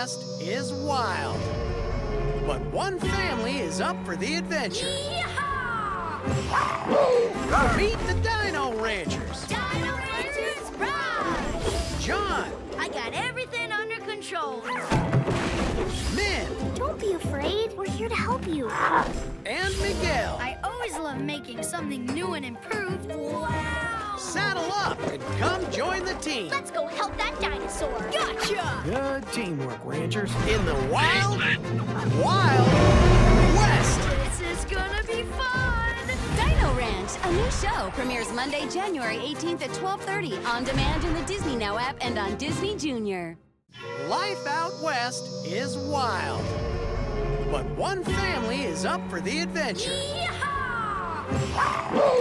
West is wild. But one family is up for the adventure. Meet the Dino Ranchers. Dino Ranchers, ride! Jon, I got everything under control. Min, Don't be afraid. We're here to help you. and Miguel. I always love making something new and improved. Wow! Saddle up and come join the team Let's go help that dinosaur. Gotcha! Good teamwork, Ranchers. in the wild, wild West. This is gonna be fun! Dino Ranch, a new show, premieres Monday, January 18th at 12:30 on demand in the Disney Now app and on Disney Junior. Life out west is wild. But one family is up for the adventure. Yeehaw! Meet